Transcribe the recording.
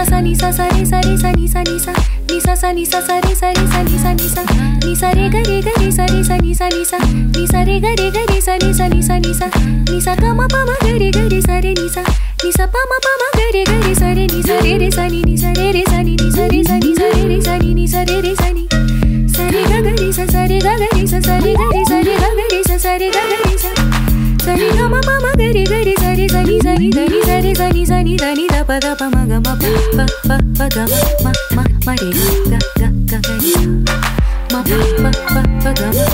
sa sa ni sa sa re sa re sa ni sa ni sa ni sa sa ni sa sa re sa re sa ni sa ni sa ni sa re ga re ga re sa re sa ni sa ni sa ni sa re ga re ga re sa ni sa ni sa ni sa ni sa ga ma pa ma ga re ga re sa re ni sa ni sa pa ma pa ma ga re ga re sa re ni sa re re sa ni ni sa re re sa ni ni sa re sa ni sa re re sa ni ni sa re re sa ni sa re ga ga re sa sa re ga ga re sa sa re ga re sa re ga ga re sa sa re ga ga re sa sa re ga ma pa ma ga re ga ダニダニダニダニダニダニダパダパマガマパパパパガマママリガガガガニマパパパパガマ